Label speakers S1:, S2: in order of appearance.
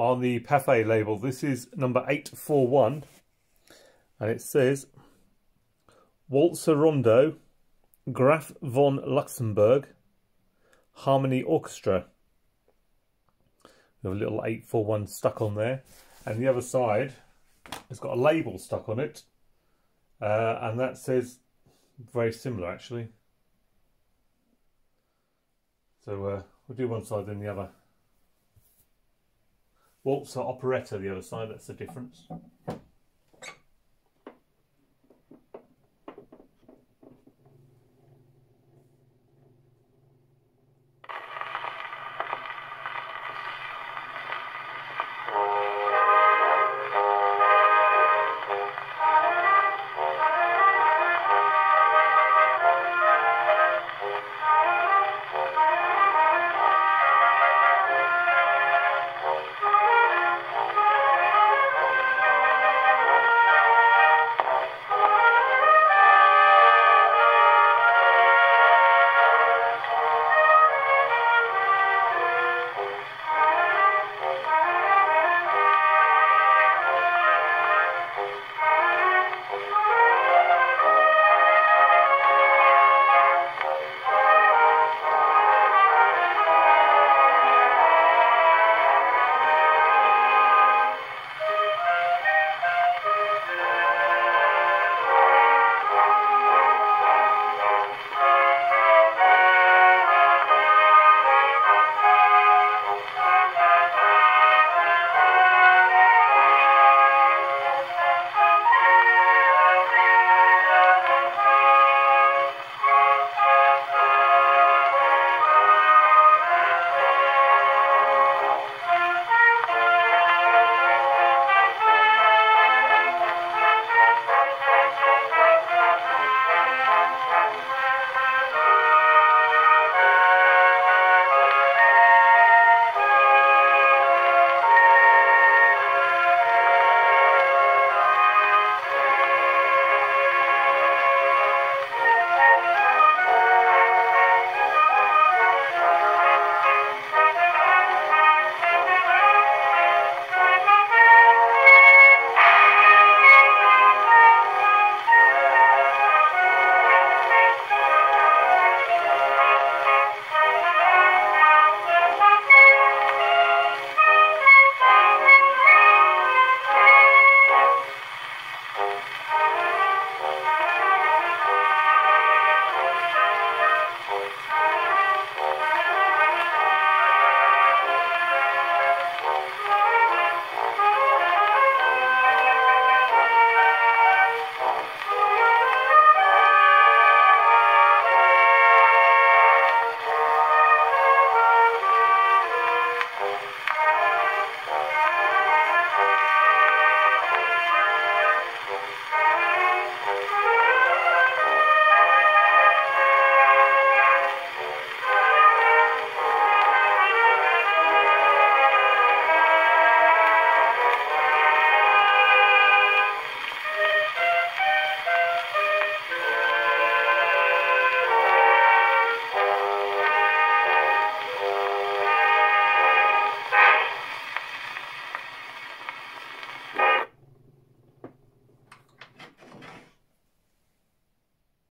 S1: on the Pathé label. This is number 841 and it says Walzer Rondo, Graf von Luxemburg, Harmony Orchestra. Have a little 841 stuck on there and the other side it's got a label stuck on it uh, and that says very similar actually so uh, we'll do one side then the other waltzer operetta the other side that's the difference